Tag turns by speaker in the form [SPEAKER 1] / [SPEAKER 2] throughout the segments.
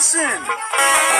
[SPEAKER 1] Listen.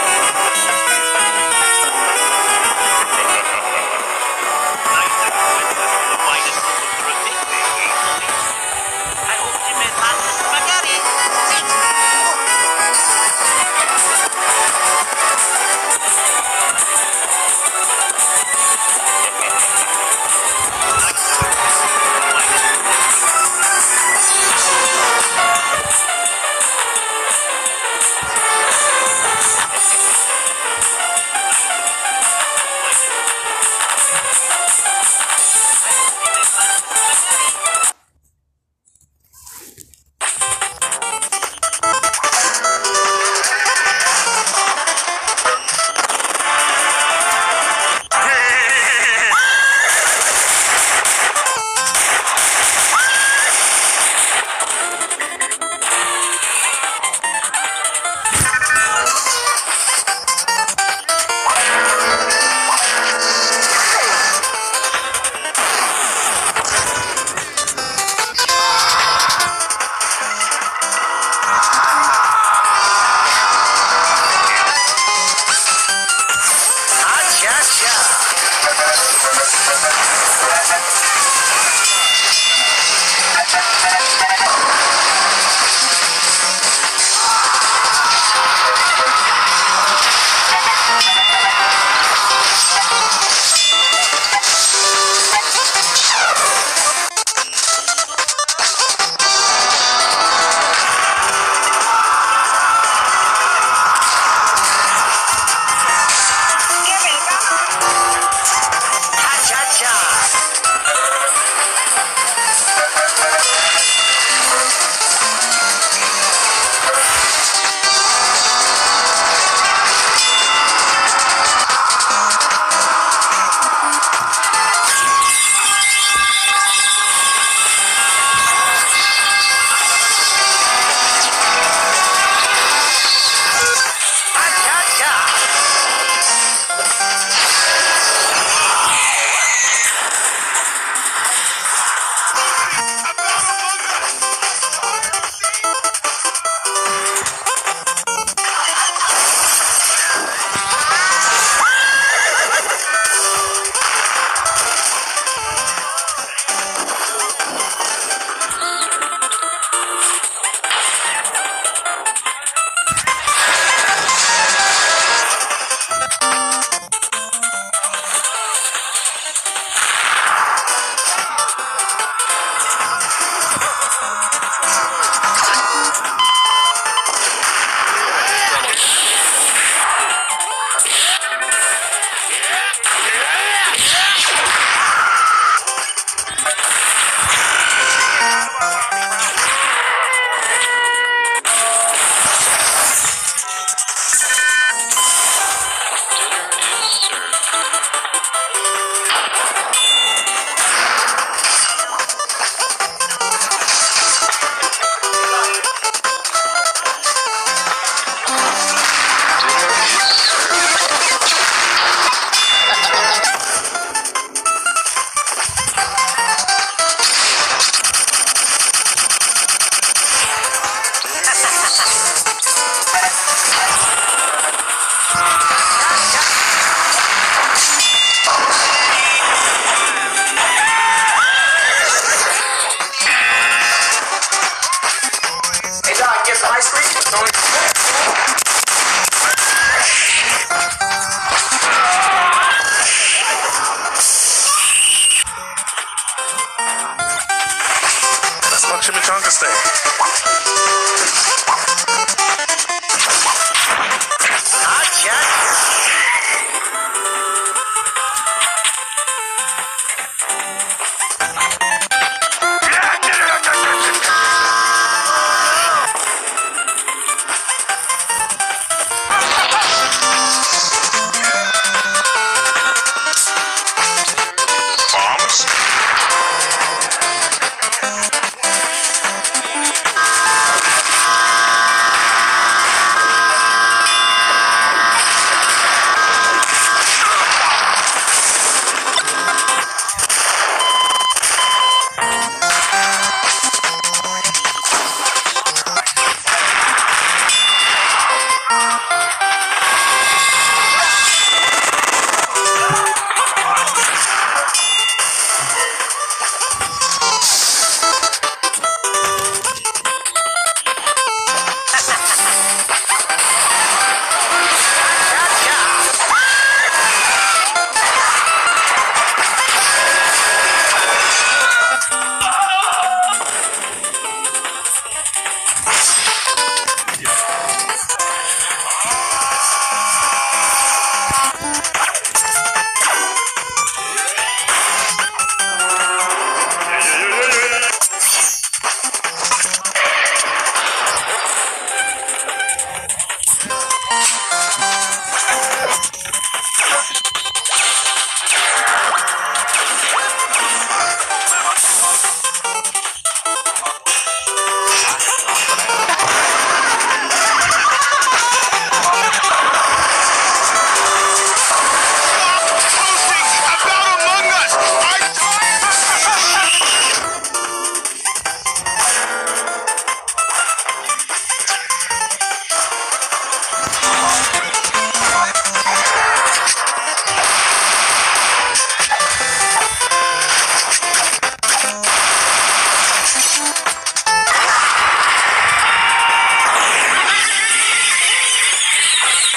[SPEAKER 1] Smoke chimichanga steak.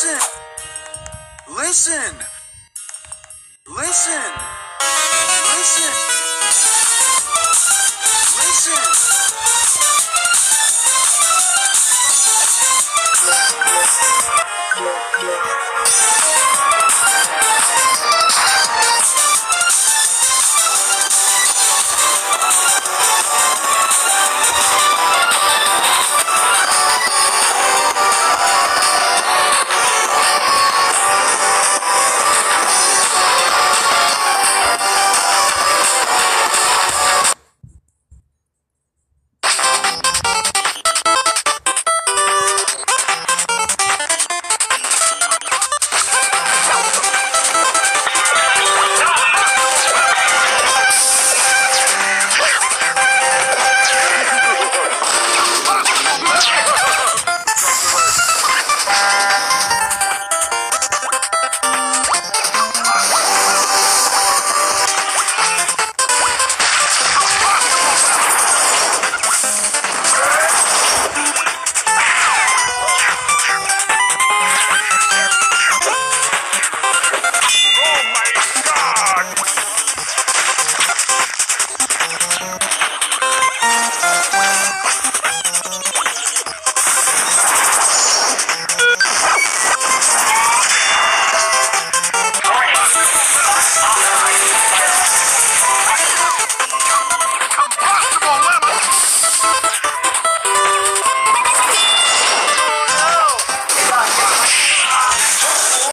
[SPEAKER 2] Listen.
[SPEAKER 1] Listen. Listen. Listen. Listen. Yeah, yeah, yeah.